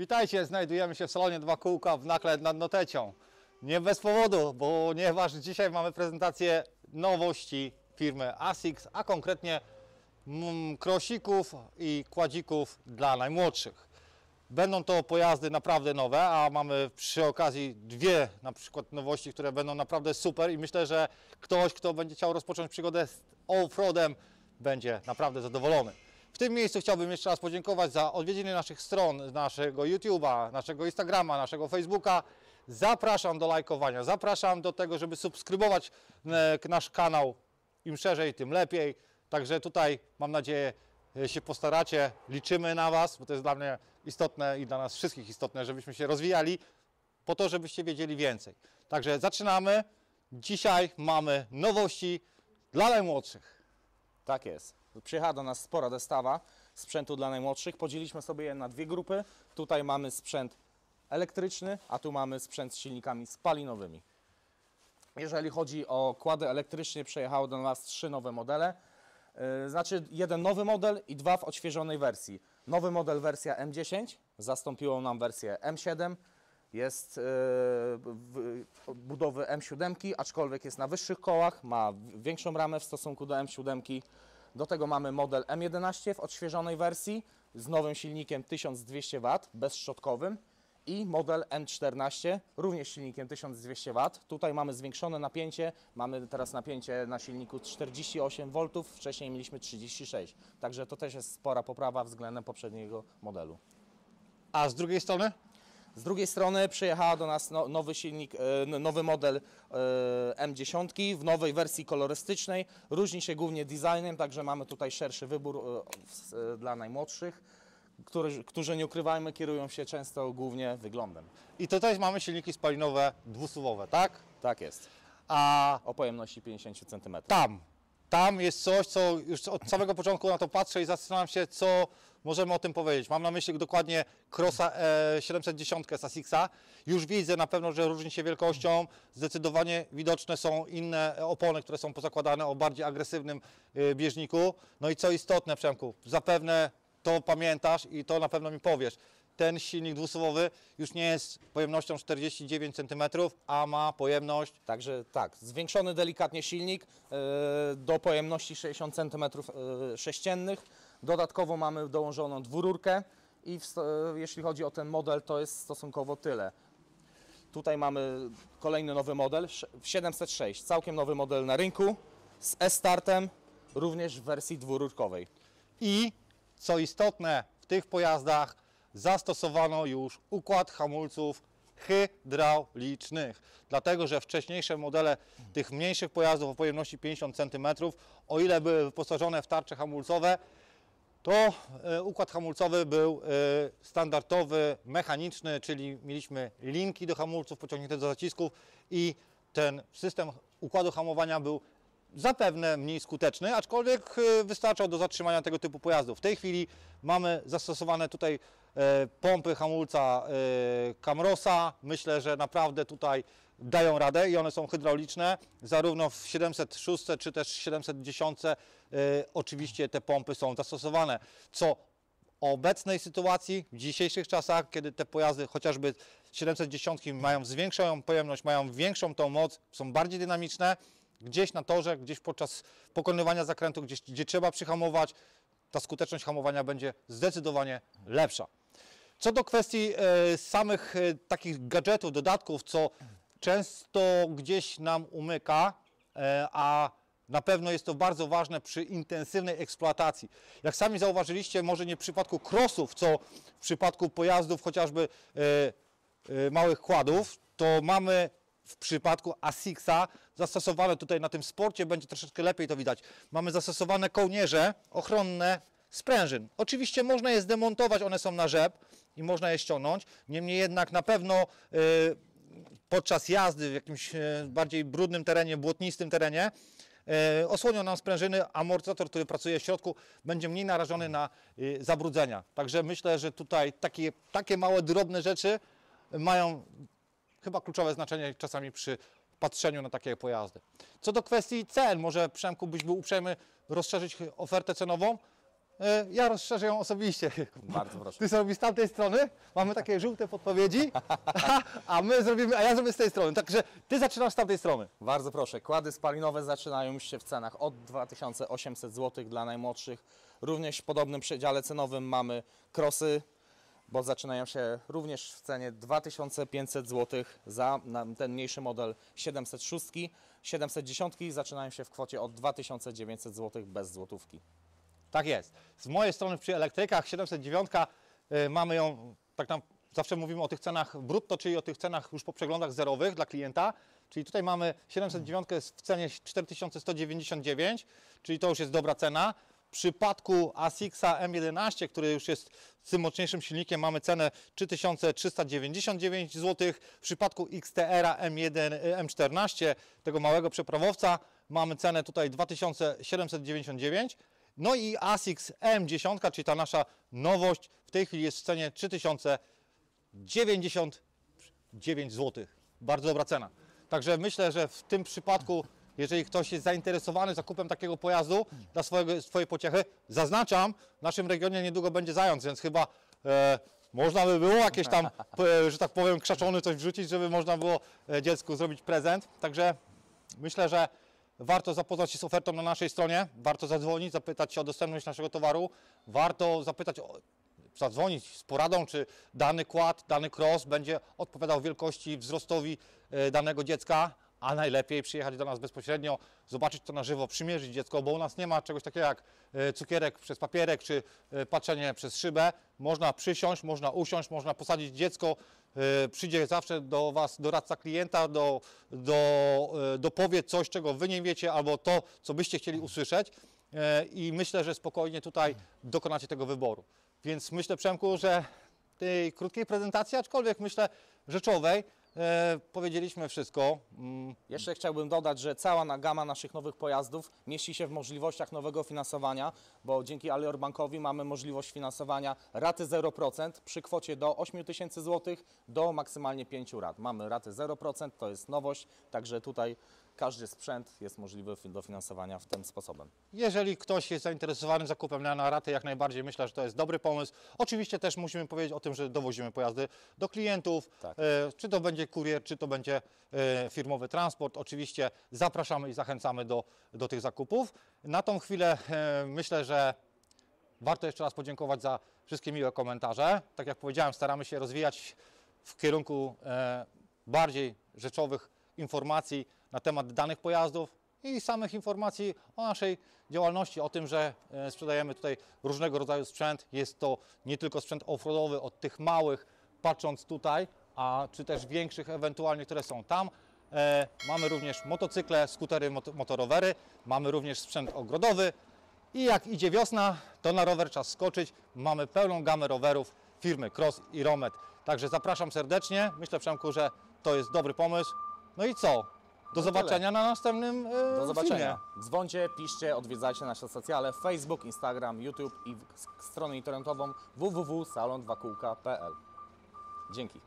Witajcie, znajdujemy się w salonie Dwa Kółka w Nakle nad Notecią. Nie bez powodu, ponieważ dzisiaj mamy prezentację nowości firmy ASICS, a konkretnie mm, krosików i kładzików dla najmłodszych. Będą to pojazdy naprawdę nowe, a mamy przy okazji dwie na przykład nowości, które będą naprawdę super i myślę, że ktoś, kto będzie chciał rozpocząć przygodę z offroadem, będzie naprawdę zadowolony. Tym miejscu chciałbym jeszcze raz podziękować za odwiedziny naszych stron, naszego YouTube'a, naszego Instagrama, naszego Facebooka. Zapraszam do lajkowania, zapraszam do tego, żeby subskrybować e, nasz kanał. Im szerzej, tym lepiej. Także tutaj mam nadzieję e, się postaracie. Liczymy na Was, bo to jest dla mnie istotne i dla nas wszystkich istotne, żebyśmy się rozwijali po to, żebyście wiedzieli więcej. Także zaczynamy. Dzisiaj mamy nowości dla najmłodszych. Tak jest. Przyjechała do nas spora dostawa sprzętu dla najmłodszych. Podzieliliśmy sobie je na dwie grupy. Tutaj mamy sprzęt elektryczny, a tu mamy sprzęt z silnikami spalinowymi. Jeżeli chodzi o kłady elektryczne, przyjechały do nas trzy nowe modele. Yy, Znaczy jeden nowy model i dwa w odświeżonej wersji. Nowy model wersja M10 zastąpiło nam wersję M7. Jest w- budowy M7, aczkolwiek jest na wyższych kołach, ma większą ramę w stosunku do M7. Do tego mamy model M11 w odświeżonej wersji z nowym silnikiem 1200 W bezszczotkowym i model M14 również silnikiem 1200 W. Tutaj mamy zwiększone napięcie, mamy teraz napięcie na silniku 48 V, wcześniej mieliśmy 36, także to też jest spora poprawa względem poprzedniego modelu. A z drugiej strony? Z drugiej strony przyjechała do nas no, nowy silnik, e, nowy model e, M10 w nowej wersji kolorystycznej. Różni się głównie designem, także mamy tutaj szerszy wybór e, dla najmłodszych, którzy, którzy nie ukrywajmy, kierują się często głównie wyglądem. I tutaj mamy silniki spalinowe dwusuwowe, tak? Tak jest. A O pojemności 50 cm. tam, tam jest coś, co już od samego początku na to patrzę i zastanawiam się, co możemy o tym powiedzieć. Mam na myśli dokładnie Crossa e, 710 z. Już widzę na pewno, że różni się wielkością. Zdecydowanie widoczne są inne opony, które są pozakładane o bardziej agresywnym e, bieżniku. No i co istotne, Przemku, zapewne to pamiętasz i to na pewno mi powiesz. Ten silnik dwusuwowy już nie jest pojemnością 49 cm, a ma pojemność Także tak, zwiększony delikatnie silnik e, do pojemności 60 cm e, sześciennych. Dodatkowo mamy dołożoną dwururkę i w, e, jeśli chodzi o ten model, to jest stosunkowo tyle. Tutaj mamy kolejny nowy model, sz- 706, całkiem nowy model na rynku z E-startem, również w wersji dwururkowej. I co istotne, w tych pojazdach zastosowano już układ hamulców hydraulicznych. Dlatego, że wcześniejsze modele tych mniejszych pojazdów o pojemności 50 cm, o ile były wyposażone w tarcze hamulcowe, to e, układ hamulcowy był e, standardowy, mechaniczny, czyli mieliśmy linki do hamulców pociągnięte do zacisków i ten system układu hamowania był zapewne mniej skuteczny, aczkolwiek e, wystarczał do zatrzymania tego typu pojazdów. W tej chwili mamy zastosowane tutaj e, pompy hamulca e, Camrosa. Myślę, że naprawdę tutaj dają radę i one są hydrauliczne. Zarówno w 706 czy też 710 e, oczywiście te pompy są zastosowane, co obecnej sytuacji, w dzisiejszych czasach, kiedy te pojazdy, chociażby 710 mają zwiększoną pojemność, mają większą tą moc, są bardziej dynamiczne, gdzieś na torze, gdzieś podczas pokonywania zakrętu, gdzieś, gdzie trzeba przyhamować, ta skuteczność hamowania będzie zdecydowanie lepsza. Co do kwestii e, samych e, takich gadżetów, dodatków, co często gdzieś nam umyka, e, a na pewno jest to bardzo ważne przy intensywnej eksploatacji. Jak sami zauważyliście, może nie w przypadku crossów, co w przypadku pojazdów chociażby e, e, małych kładów, to mamy w przypadku Asixa zastosowane tutaj na tym sporcie będzie troszeczkę lepiej to widać. Mamy zastosowane kołnierze ochronne sprężyn. Oczywiście można je zdemontować, one są na rzep i można je ściągnąć. Niemniej jednak na pewno e, podczas jazdy w jakimś e, bardziej brudnym terenie, błotnistym terenie e, osłonią nam sprężyny, amortyzator, który pracuje w środku, będzie mniej narażony na e, zabrudzenia. Także myślę, że tutaj takie, takie małe, drobne rzeczy mają chyba kluczowe znaczenie czasami przy patrzeniu na takie pojazdy. Co do kwestii cen, może Przemku byś był uprzejmy rozszerzyć ofertę cenową? e, ja rozszerzę ją osobiście. Bardzo proszę. Ty zrobisz z tamtej strony, mamy takie żółte podpowiedzi, a my zrobimy, a ja zrobię z tej strony. Także ty zaczynasz z tamtej strony. Bardzo proszę. Kłady spalinowe zaczynają się w cenach od 2800 zł dla najmłodszych. Również w podobnym przedziale cenowym mamy krosy, bo zaczynają się również w cenie 2500 zł za ten mniejszy model 706. 710 zaczynają się w kwocie od 2900 zł bez złotówki. Tak jest. Z mojej strony przy elektrykach 709 y, mamy ją, tak nam zawsze mówimy o tych cenach brutto, czyli o tych cenach już po przeglądach zerowych dla klienta. Czyli tutaj mamy 709 jest w cenie 4199, czyli to już jest dobra cena. W przypadku Asixa M11, który już jest tym mocniejszym silnikiem, mamy cenę 3399 zł. W przypadku XTR M1, y, M14, tego małego przeprawowca, mamy cenę tutaj 2799. No i ASICS M10, czyli ta nasza nowość, w tej chwili jest w cenie 3099 zł. Bardzo dobra cena. Także myślę, że w tym przypadku, jeżeli ktoś jest zainteresowany zakupem takiego pojazdu dla swojego, swojej pociechy, zaznaczam, w naszym regionie niedługo będzie zając, więc chyba e, można by było jakieś tam, że tak powiem, krzaczony coś wrzucić, żeby można było e, dziecku zrobić prezent. Także myślę, że warto zapoznać się z ofertą na naszej stronie, warto zadzwonić, zapytać się o dostępność naszego towaru, warto zapytać, o, zadzwonić z poradą, czy dany kład, dany cross będzie odpowiadał wielkości, wzrostowi e, danego dziecka, a najlepiej przyjechać do nas bezpośrednio, zobaczyć to na żywo, przymierzyć dziecko, bo u nas nie ma czegoś takiego jak e, cukierek przez papierek, czy e, patrzenie przez szybę. Można przysiąść, można usiąść, można posadzić dziecko, e, przyjdzie zawsze do Was doradca klienta, do, do, dopowie coś, czego Wy nie wiecie, albo to, co byście chcieli usłyszeć i myślę, że spokojnie tutaj dokonacie tego wyboru. Więc myślę, Przemku, że tej krótkiej prezentacji, aczkolwiek myślę rzeczowej, e, powiedzieliśmy wszystko. Mm, Jeszcze chciałbym dodać, że cała na gama naszych nowych pojazdów mieści się w możliwościach nowego finansowania, bo dzięki Alior Bankowi mamy możliwość finansowania raty 0% przy kwocie do 8 tysięcy złotych do maksymalnie 5 rat. Mamy raty 0%, to jest nowość, także tutaj każdy sprzęt jest możliwy do finansowania w tym sposobem. Jeżeli ktoś jest zainteresowany zakupem na, na ratę, jak najbardziej myślę, że to jest dobry pomysł. Oczywiście też musimy powiedzieć o tym, że dowozimy pojazdy do klientów, Tak. e, czy to będzie kurier, czy to będzie e, firmowy transport. Oczywiście zapraszamy i zachęcamy do, do tych zakupów. Na tą chwilę e, myślę, że warto jeszcze raz podziękować za wszystkie miłe komentarze. Tak jak powiedziałem, staramy się rozwijać w kierunku e, bardziej rzeczowych informacji na temat danych pojazdów i samych informacji o naszej działalności, o tym, że e, sprzedajemy tutaj różnego rodzaju sprzęt. Jest to nie tylko sprzęt offroadowy od tych małych, patrząc tutaj, a czy też większych ewentualnie, które są tam. E, mamy również motocykle, skutery, mot- motorowery, mamy również sprzęt ogrodowy, i jak idzie wiosna, to na rower czas skoczyć. Mamy pełną gamę rowerów firmy Cross i Romet. Także zapraszam serdecznie. Myślę, Przemku, że to jest dobry pomysł. No i co? Do zobaczenia na następnym e, Do zobaczenia. filmie. Dzwońcie, piszcie, odwiedzajcie nasze socjale Facebook, Instagram, YouTube i stronę internetową www.salon2kółka.pl. Dzięki.